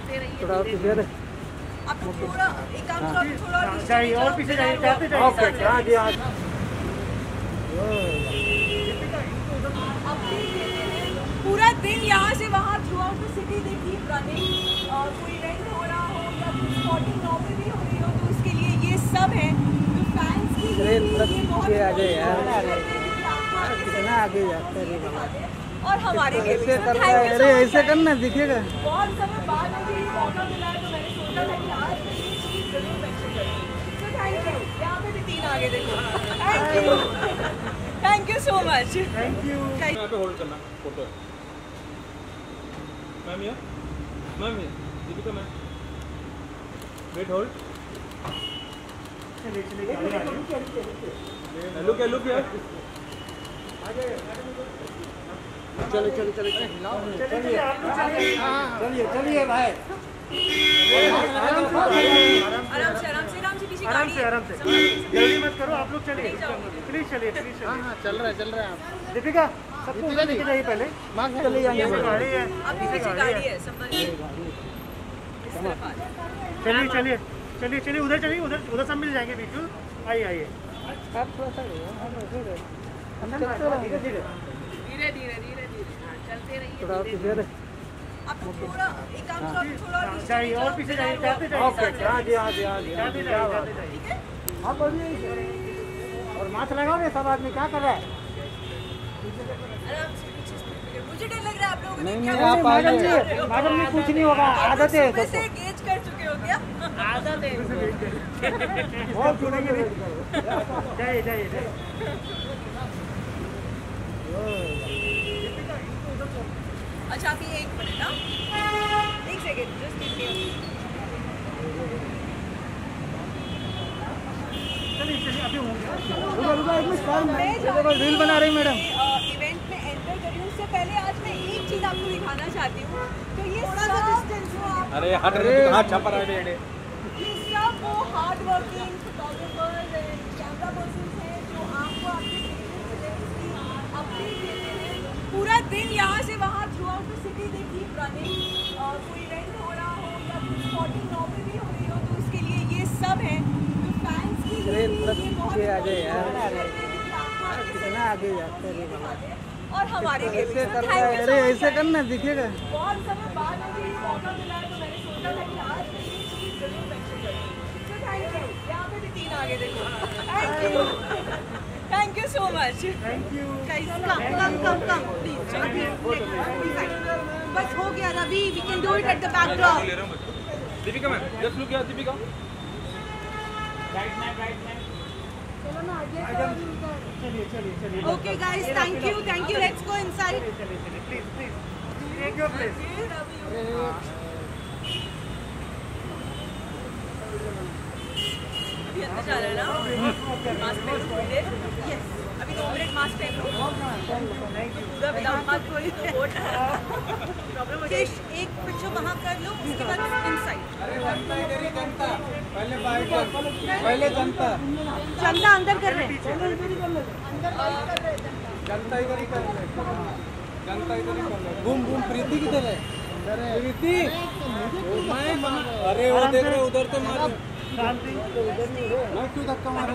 चलते रहिए। थोड़ा थोड़ा एक काम करो थोड़ा चाहिए और पीछे जाइए जाते जाइए। ओके हाँ हाँ। पूरा दिन यहाँ से वहाँ थ्रू आउट द सिटी देखिए रनिंग कोई इवेंट हो रहा हो या स्पॉटिंग नौकरी भी हो रही हो तो उसके लिए ये सब है। तो फैंस के लिए ये बहुत पीछे आ जाए यार। है कितना आगे जाते हैं। और हमारे लिए भी। ऐसे है। अरे ऐसे करना दिखेगा। बहुत समय बाद मुझे ये मौका मिला तो मैंने सोचा था कि आज मैं ये चीज़ ज़रूर मेंशन करूँ। तो थैंक यू यहाँ पे भी तीन आगे देखो। Thank you thank you so much thank you यहाँ पे होल्ड करना फ़ोटो मैम ये मैम ये दीपिका मैम वेट होल्ड चलिए चलिए गाड़ी आ रही लुक लुक यार चलो चलो चलो चलिए चलिए चलिए चलिए चलिए भाई। आराम से आराम से आराम से पीछे आराम गाड़ी से है। आराम से। जल्दी मत करो आप लोग चलिए। प्लीज़ चलिए प्लीज़ चलिए। हाँ चल रहा है चल रहा है दीपिका सबको उधर लेके जाइए पहले। चले जाएँगे गाड़ी है पीछे गाड़ी है। चलिए चलिए चलिए चलिए उधर चलिए उधर उधर सब मिल जाएँगे बिल्कुल। आइए आइए। आप थोड़ा सा धीरे धीरे। धीरे धीरे धीरे धीरे। हाँ चलते रहिए थोड़ा आपको थोड़ा एक काम करो थोड़ा नीचे चाहिए और पीछे जाइए जाते जाइए ओके हाँ जी हाँ जी हाँ जी जाते जाइए। ठीक है? आप अभी और मास्क लगाओ ना सब आदमी क्या कर रहा है। मुझे डर लग रहा है आप लोगों ने क्या नहीं मैडम जी मैडम जी कुछ नहीं होगा आदत है से गेज कर चुके हो क्या? आदत है बहुत सुनेंगे नहीं जाइए जाइए अच्छा अभी एक मिनट ना एक सेकेंड जस्ट चलिए चलिए अभी हो गया। रुको रुको एक मिनट कॉल देखो रील बना रही मैडम। इवेंट में एंटर करी उससे पहले आज मैं एक चीज़ आपको दिखाना चाहती हूँ। तो ये सब डिस्टेंस हो आप अरे हट रे हाथ छापा रहा है ये सब वो hard working photographers and camera person हैं जो आपको आपके business की अपडेट देते हैं पूरा दिन यहाँ से वहाँ थ्रू आउट द सिटी देखिए रनिंग कोई इवेंट हो रहा हो या स्पॉटिंग नौकरी भी हो रही हो तो उसके लिए ये सब है। तो फैंस के ये बहुत है कितना आगे जाते हैं और हमारे लिए भी अरे ऐसे करना दिखेगा। बहुत समय बाद मुझे ये मौका मिला तो मैंने सोचा था कि आज मैं ये चीज़ ज़रूर मेंशन करूँ। तो थैंक यू यहाँ पे भी तीन आगे देखो। Thank you thank you so much thank you come come come come please बस हो गया Ravi we can do it at the backdrop Deepika ma'am just look यार दीपिका। चलिए चलिए चलिए। Okay guys thank you thank you let's go inside चलिए चलिए please please take your place अभी अंदर जा रहे हैं ना? मास्क पहन लो थोड़ी देर यस अभी दो मिनट मास्क पहन लो। पूरा विदाउट मास्क कोई प्रॉब्लम हो। एक पिक्चर वहाँ कर लो उसके बाद इनसाइड पहले जनता। चंदा अंदर कर रहे हैं। जनता। इधर ही कर ले। जनता इधर ही कर ले। बूम बूम प्रीति किधर है? प्रीति? मैं अरे वो देख रहे उधर तो मार शांति मैं क्यों धक्का मारा?